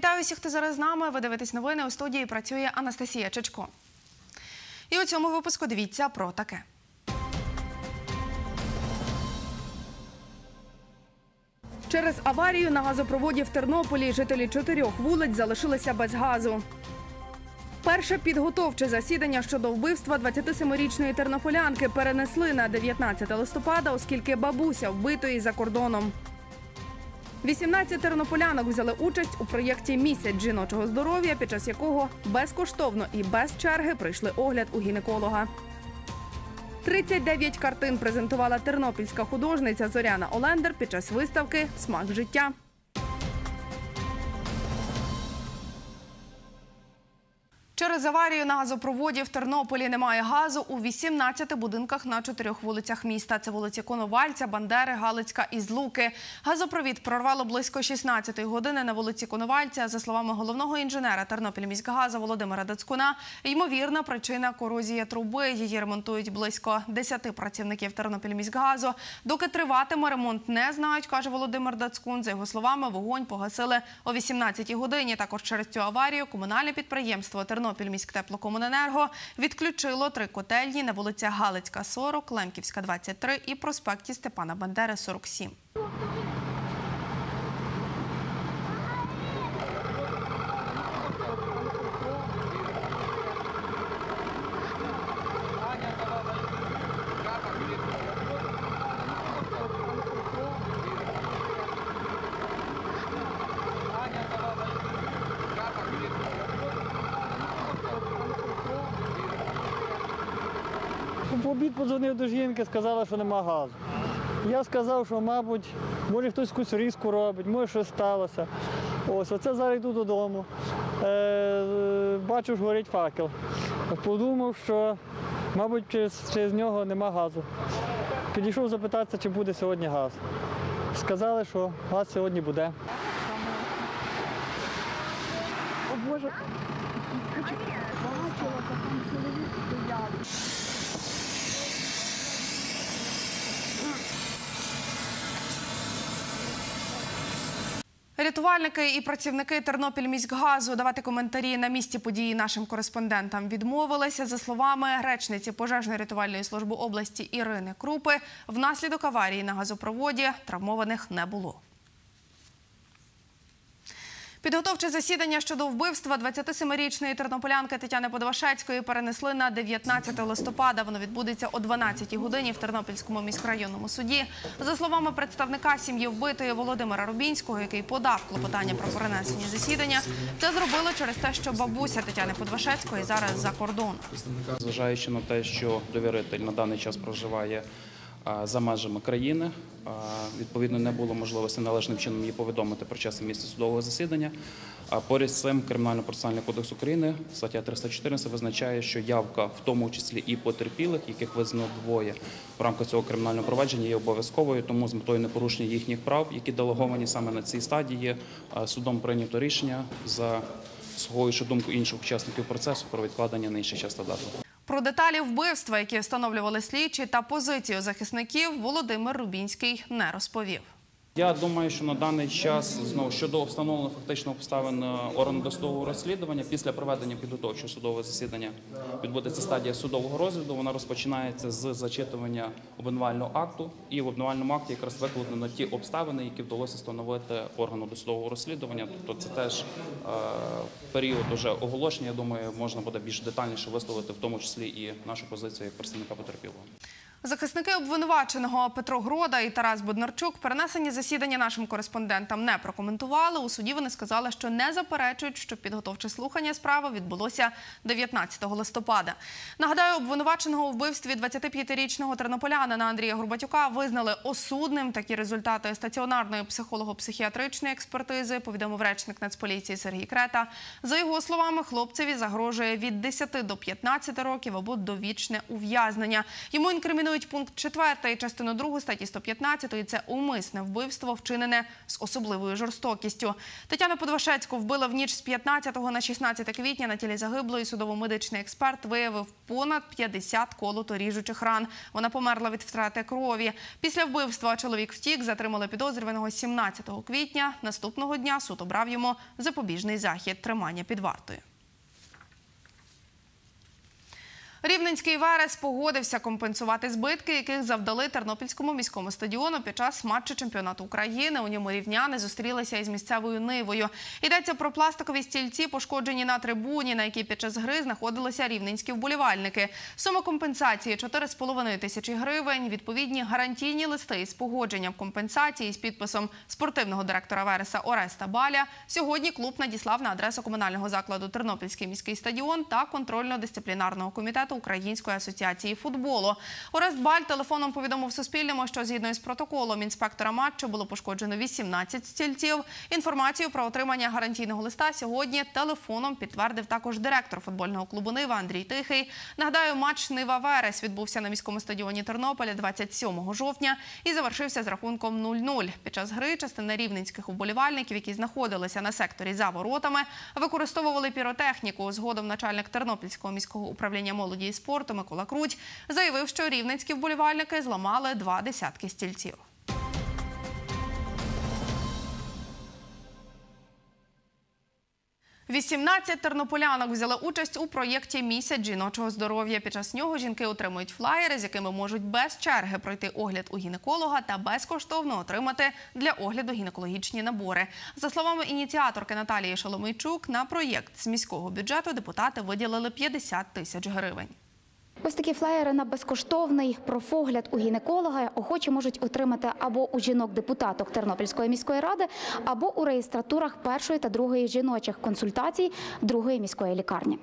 Вітаю всіх, хто зараз з нами. Ви дивитесь новини у студії. Працює Анастасія Чечко. І у цьому випуску дивіться про таке. Через аварію на газопроводі в Тернополі жителі чотирьох вулиць залишилися без газу. Перше підготовче засідання щодо вбивства 27-річної тернополянки перенесли на 19 листопада, оскільки бабуся вбитої за кордоном. 18 тернополянок взяли участь у проєкті Місяць жіночого здоров'я, під час якого безкоштовно і без черги прийшли огляд у гінеколога. 39 картин презентувала тернопільська художниця Зоряна Олендер під час виставки Смак життя. Через аварію на газопроводі в Тернополі немає газу у 18 будинках на чотирьох вулицях міста. Це вулиці Коновальця, Бандери, Галицька і Злуки. Газопровід прорвало близько 16-ї години на вулиці Коновальця. За словами головного інженера Тернопільміськгазу Володимира Дацкуна, ймовірна причина корозія труби. Її ремонтують близько 10 працівників Тернопільміськгазу. Доки триватиме ремонт, не знають, каже Володимир Дацкун. За його словами, вогонь погасили о 18-й годині. Також через цю аварію комунальне підприємство Тернопільміськтеплокомуненерго відключило три котельні на вулицях Галицька, 40, Лемківська, 23 і проспекті Степана Бандери, 47. В обід подзвонив до жінки, сказала, що нема газу. Я сказав, що, мабуть, може хтось якусь різку робить, може щось сталося. Ось, оце зараз йду додому. Е, бачу, що горить факел. Подумав, що, мабуть, через, через нього нема газу. Підійшов запитатися, чи буде сьогодні газ. Сказали, що газ сьогодні буде. О Боже, Рятувальники і працівники Тернопільміськгазу давати коментарі на місці події нашим кореспондентам відмовилися. За словами речниці пожежно-рятувальної служби області Ірини Крупи, внаслідок аварії на газопроводі травмованих не було. Підготовче засідання щодо вбивства 27-річної тернополянки Тетяни Подвашецької перенесли на 19 листопада. Воно відбудеться о 12 годині в Тернопільському міськрайонному суді. За словами представника сім'ї вбитої Володимира Рубінського, який подав клопотання про перенесення засідання, це зробили через те, що бабуся Тетяни Подвашецької зараз за кордоном. Зважаючи на те, що довіритель на даний час проживає за межами країни, відповідно не було можливості належним чином її повідомити про час і місце судового засідання. А поряд з цим Кримінально-процесуальний кодекс України, стаття 314, визначає, що явка, в тому числі і потерпілих, яких визнано двоє в рамках цього кримінального провадження, є обов'язковою. Тому з метою непорушення їхніх прав, які делеговані саме на цій стадії, судом прийнято рішення за слухаючи думку інших учасників процесу про відкладення на інший час та дату. Про деталі вбивства, які встановлювали слідчі, та позицію захисників Володимир Рубінський не розповів. Я думаю, що на даний час знову щодо встановлення фактично обставин е, органу досудового розслідування після проведення підготовчого судового засідання відбудеться стадія судового розгляду. Вона розпочинається з зачитування обвинувального акту, і в обвинувальному акті якраз викладено ті обставини, які вдалося встановити органу досудового розслідування. Тобто це теж е, період уже оголошення. Я думаю, можна буде більш детальніше висловити, в тому числі і нашу позицію як представника потерпілого. Захисники обвинуваченого Петро Грода і Тарас Боднарчук перенесені засідання нашим кореспондентам не прокоментували. У суді вони сказали, що не заперечують, що підготовче слухання справи відбулося 19 листопада. Нагадаю, обвинуваченого у вбивстві 25-річного тернополянина Андрія Горбатюка визнали осудним. Такі результати стаціонарної психолого-психіатричної експертизи повідомив речник Нацполіції Сергій Крета. За його словами, хлопцеві загрожує від 10 до 15 років або довічне ув'язнення. Йому інкримінують Змінують пункт 4 частину 2 статті 115 – це умисне вбивство, вчинене з особливою жорстокістю. Тетяну Подвашецьку вбили в ніч з 15 на 16 квітня. На тілі загиблої судово-медичний експерт виявив понад 50 колото-ріжучих ран. Вона померла від втрати крові. Після вбивства чоловік втік, затримали підозрюваного 17 квітня. Наступного дня суд обрав йому запобіжний захід тримання під вартою. Рівненський Верес погодився компенсувати збитки, яких завдали Тернопільському міському стадіону під час матчу чемпіонату України. У ньому рівняни зустрілися із місцевою нивою. Йдеться про пластикові стільці, пошкоджені на трибуні, на якій під час гри знаходилися рівненські вболівальники. Сума компенсації 4,5 тисячі гривень. Відповідні гарантійні листи із погодженням компенсації з підписом спортивного директора Вереса Ореста Баля. Сьогодні клуб надіслав на адресу комунального закладу Тернопільський міський стадіон та контрольно-дисциплінарного комітету Української асоціації футболу. Орест Баль телефоном повідомив Суспільному, що згідно із протоколом інспектора матчу було пошкоджено 18 стільців. Інформацію про отримання гарантійного листа сьогодні телефоном підтвердив також директор футбольного клубу Нива Андрій Тихий. Нагадаю, матч Нива Верес відбувся на міському стадіоні Тернополя 27 жовтня і завершився з рахунком 0-0. Під час гри частина рівненських вболівальників, які знаходилися на секторі за воротами, використовували піротехніку. Згодом начальник Тернопільського міського управління молоді і спорту Микола Круть заявив, що рівненські вболівальники зламали два десятки стільців. Вісімнадцять тернополянок взяли участь у проєкті Місяць жіночого здоров'я. Під час нього жінки отримують флаєри, з якими можуть без черги пройти огляд у гінеколога та безкоштовно отримати для огляду гінекологічні набори. За словами ініціаторки Наталії Шоломийчук, на проєкт з міського бюджету депутати виділили 50 тисяч гривень. Ось такі флеєри на безкоштовний профогляд у гінеколога охочі можуть отримати або у жінок-депутаток Тернопільської міської ради, або у реєстратурах першої та другої жіночих консультацій другої міської лікарні.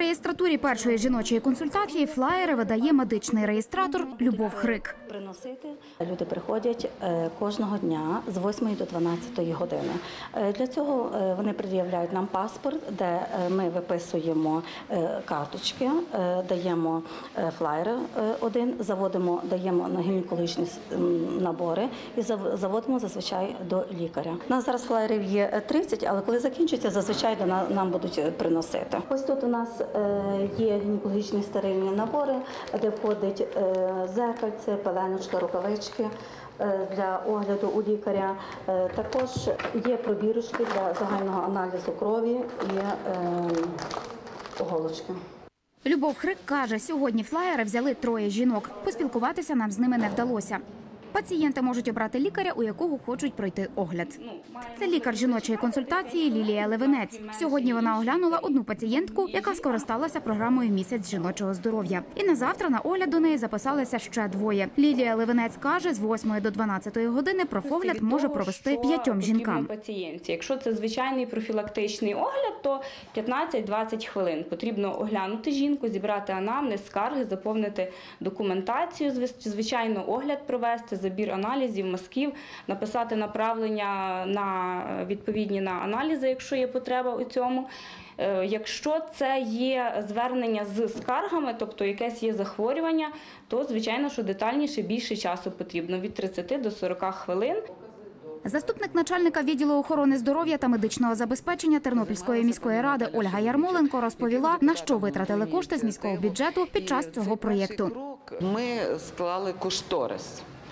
Реєстратурі першої жіночої консультації флаєри видає медичний реєстратор Любов Хрик. Приносити люди приходять е, кожного дня з 8 до 12 години. Е, Для цього е, вони пред'являють нам паспорт, де ми виписуємо карточки, даємо флаєр один, заводимо, даємо на гінекологічні набори і заводимо зазвичай до лікаря. У нас зараз флаєрів є е, 30, але коли закінчаться, зазвичай нам будуть приносити. Ось тут у нас є гінекологічні стерильні набори, де входить е, зеркальце, пеленочка, рукавички е, для огляду у лікаря. Е, Також є пробірочки для загального аналізу крові і е, голочки. Любов Хрик каже, сьогодні флаєри взяли троє жінок. Поспілкуватися нам з ними не вдалося. Пацієнти можуть обрати лікаря, у якого хочуть пройти огляд. Це лікар жіночої консультації Лілія Левинець. Сьогодні вона оглянула одну пацієнтку, яка скористалася програмою місяць жіночого здоров'я. І на завтра на огляд до неї записалися ще двоє. Лілія Левинець каже, з 8 до 12 години профогляд може провести п'ятьом жінкам. Пацієнтці. Якщо це звичайний профілактичний огляд, то 15-20 хвилин. Потрібно оглянути жінку, зібрати анамнез, скарги, заповнити документацію, звичайно, огляд провести, забір аналізів, мазків, написати направлення на е, відповідні на аналізи, якщо є потреба у цьому. Е, Якщо це є звернення з скаргами, тобто якесь є захворювання, то звичайно, що детальніше більше часу потрібно від 30 до 40 хвилин. Заступник начальника відділу охорони здоров'я та медичного забезпечення Тернопільської міської ради Ольга Ярмоленко розповіла, на що витратили кошти з міського бюджету під час цього проєкту. Ми склали кошторис.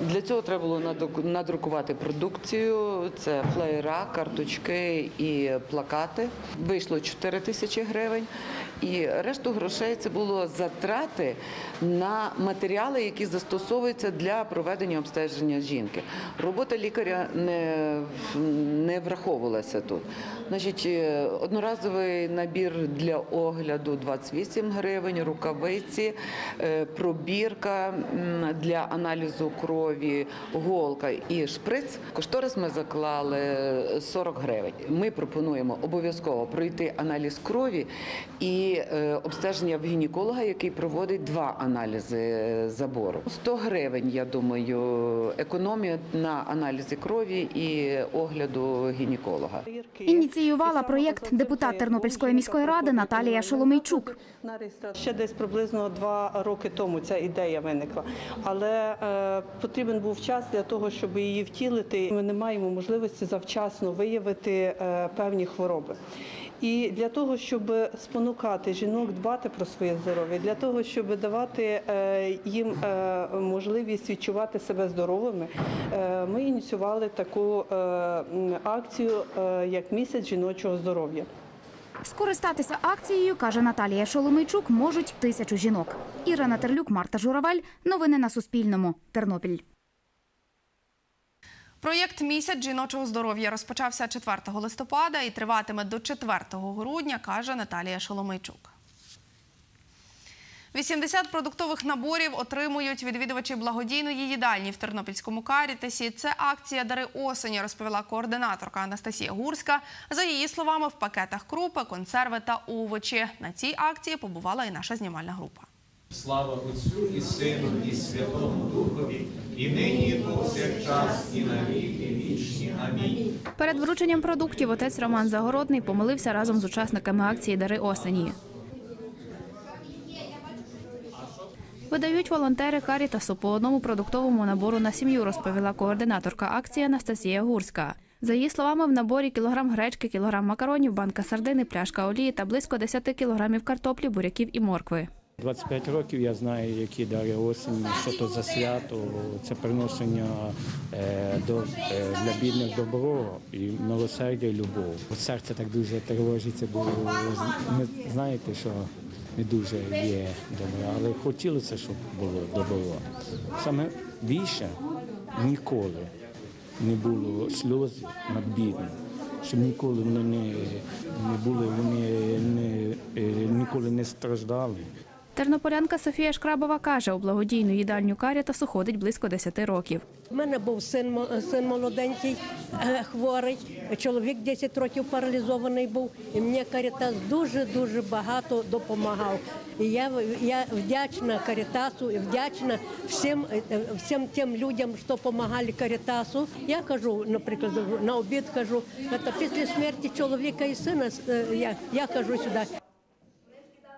Для цього треба було надрукувати продукцію. Це флеєра, карточки і плакати. Вийшло 4 тисячі гривень. І решту грошей це було затрати на матеріали, які застосовуються для проведення обстеження жінки. Робота лікаря не, не враховувалася тут. Значить, е, одноразовий набір для огляду 28 гривень, рукавиці, е, пробірка для аналізу крові. Крові, голка і шприц. Кошторис ми заклали 40 гривень. Ми пропонуємо обов'язково пройти аналіз крові і е, обстеження в гінеколога, який проводить два аналізи е, забору. 100 гривень, я думаю, економія на аналізі крові і огляду гінеколога. Ініціювала проєкт депутат Тернопільської міської ради Наталія Шоломейчук. Ще десь приблизно два роки тому ця ідея виникла, але е, потрібен був час для того, щоб її втілити. Ми не маємо можливості завчасно виявити е, певні хвороби. І для того, щоб спонукати жінок дбати про своє здоров'я, для того, щоб давати е, їм е, можливість відчувати себе здоровими, ми ініціювали таку акцію як місяць жіночого здоров'я. Скористатися акцією, каже Наталія Шоломийчук, можуть тисячу жінок. Ірина Терлюк, Марта Журавель. Новини на Суспільному. Тернопіль. Проєкт Місяць жіночого здоров'я розпочався 4 листопада і триватиме до 4 грудня, каже Наталія Шоломейчук. 80 продуктових наборів отримують відвідувачі благодійної їдальні в Тернопільському карітесі. Це акція Дари осені, розповіла координаторка Анастасія Гурська. За її словами, в пакетах крупи, консерви та овочі. На цій акції побувала і наша знімальна група. Слава Отцю і Сину, і Святому Духові, і нині, і повсякчас, і на віки вічні. Амінь. Перед врученням продуктів отець Роман Загородний помолився разом з учасниками акції Дари осені. Видають волонтери Карітасу по одному продуктовому набору на сім'ю, розповіла координаторка акції Анастасія Гурська. За її словами, в наборі кілограм гречки, кілограм макаронів, банка сардини, пляшка олії та близько 10 кілограмів картоплі, буряків і моркви. 25 років я знаю, які дари осені, що то за свято, це приношення е, до, е, для бідних добро і милосердя і любов. Серце так дуже тривожиться, бо знаєте, що не дуже є добре, але хотілося, щоб було добро. Саме більше ніколи не було сльоз над бідним. Щоб ніколи вони не, не були, вони не, е, ніколи не страждали. Тернополянка Софія Шкрабова каже, у благодійну їдальню Карітасу ходить близько 10 років. У мене був син, син молоденький, е, хворий, чоловік 10 років паралізований був, і мені Карітас дуже-дуже багато допомагав. І я, я вдячна Карітасу і вдячна всім, е, всім тим людям, що допомагали Карітасу. Я кажу, наприклад, на обід кажу, «Це після смерті чоловіка і сина е, я, я кажу сюди.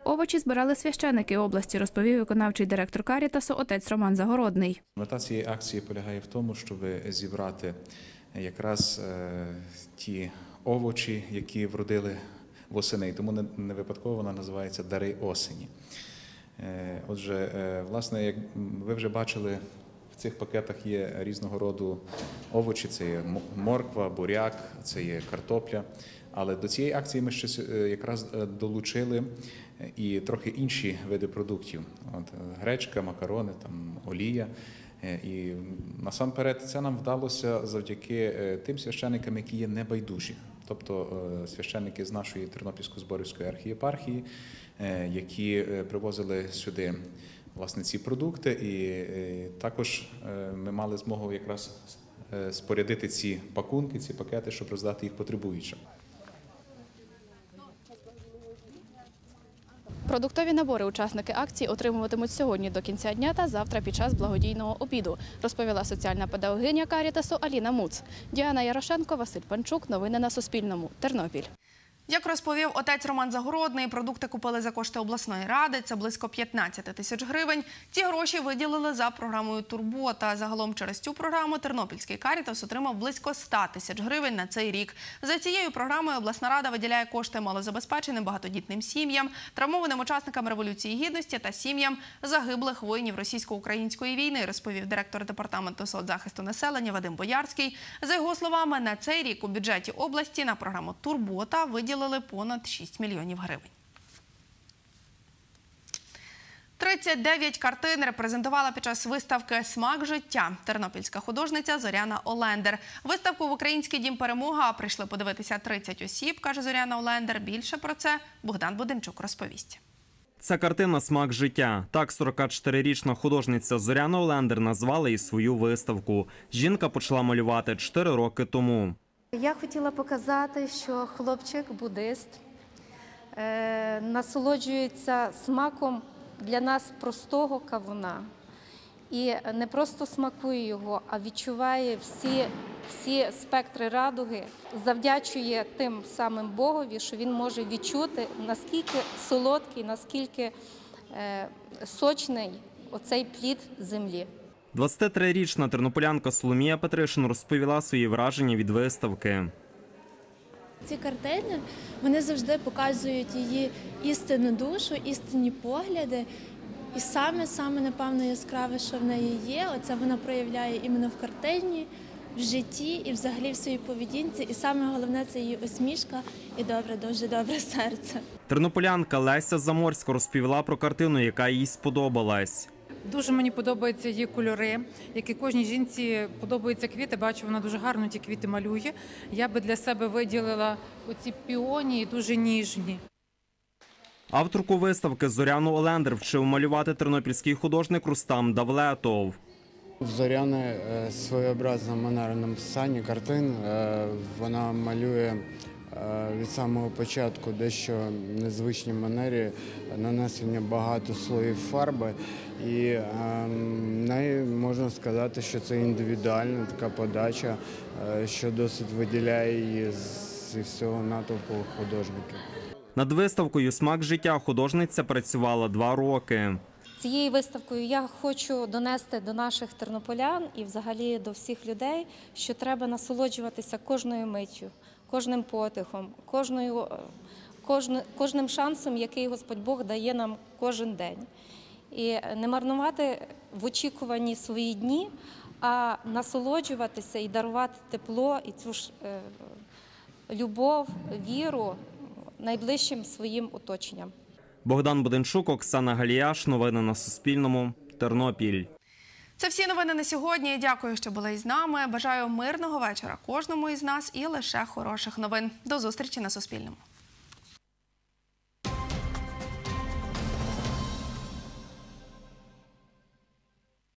Овочі збирали священики області, розповів виконавчий директор Карітасу отець Роман Загородний. Мета цієї акції полягає в тому, щоб зібрати якраз е, ті овочі, які вродили восени. Тому не- випадково вона називається Дари осені. Е, Отже, е, власне, як ви вже бачили, в цих пакетах є різного роду овочі: це є морква, буряк, це є картопля. Але до цієї акції ми ще е, якраз е, долучили е, і трохи інші види продуктів: От гречка, макарони, там олія. І насамперед це нам вдалося завдяки тим священникам, які є небайдужі, тобто священники з нашої Тернопільсько-Зборівської архієпархії, які привозили сюди власне ці продукти, і також ми мали змогу якраз спорядити ці пакунки, ці пакети, щоб роздати їх потребуючим. Продуктові набори учасники акції отримуватимуть сьогодні до кінця дня та завтра під час благодійного обіду, розповіла соціальна педагогиня Карітасу Аліна Муц. Діана Ярошенко, Василь Панчук. Новини на Суспільному. Тернопіль. Як розповів отець Роман Загородний, продукти купили за кошти обласної ради. Це близько 15 тисяч гривень. Ці гроші виділили за програмою Турбота. Загалом через цю програму Тернопільський Карітас отримав близько 100 тисяч гривень на цей рік. За цією програмою обласна рада виділяє кошти малозабезпеченим багатодітним сім'ям, травмованим учасникам революції гідності та сім'ям загиблих воїнів російсько-української війни, розповів директор департаменту соцзахисту населення Вадим Боярський. За його словами, на цей рік у бюджеті області на програму Турбота виділили понад 6 мільйонів гривень. 39 картин репрезентувала під час виставки Смак життя тернопільська художниця Зоряна Олендер. Виставку в Український дім перемога прийшли подивитися 30 осіб, каже Зоряна Олендер. Більше про це Богдан Будимчук розповість. Це картина Смак життя. Так 44-річна художниця Зоряна Олендер назвала і свою виставку. Жінка почала малювати 4 роки тому. Я хотіла показати, що хлопчик буддист е, насолоджується смаком для нас простого кавуна. І не просто смакує його, а відчуває всі, всі спектри радуги, завдячує тим самим Богові, що він може відчути, наскільки солодкий, наскільки е, сочний оцей плід землі. 23-річна тернополянка Соломія Петришин розповіла свої враження від виставки. Ці картини вони завжди показують її істинну душу, істинні погляди. І саме саме напевно яскраве, що в неї є, оце вона проявляє іменно в картині, в житті і взагалі в своїй поведінці. І саме головне це її усмішка і добре, дуже добре серце. Тернополянка Леся Заморська розповіла про картину, яка їй сподобалась. Дуже мені подобаються її кольори, як і кожній жінці подобаються квіти. Бачу, вона дуже гарно ті квіти малює. Я би для себе виділила оці піонії, дуже ніжні. Авторку виставки Зоряну Олендер вчив малювати тернопільський художник Рустам Давлетов. В Зоряни е, своєобразна манера написання картин. Е, Вона малює е, від самого початку дещо незвичній манері нанесення багато слоїв фарби. І е, можна сказати, що це індивідуальна така подача, е, що досить виділяє її зі всього натовпу художників. Над виставкою Смак життя художниця працювала два роки. Цією виставкою я хочу донести до наших тернополян і взагалі до всіх людей, що треба насолоджуватися кожною миттю, кожним потихом, кожною, е, кожним шансом, який Господь Бог дає нам кожен день. І не марнувати в очікуванні свої дні, а насолоджуватися і дарувати тепло і цю ж е, любов, віру найближчим своїм оточенням. Богдан Буденчук, Оксана Галіяш. Новини на Суспільному. Тернопіль. Це всі новини на сьогодні. Дякую, що були із нами. Бажаю мирного вечора кожному із нас і лише хороших новин. До зустрічі на Суспільному.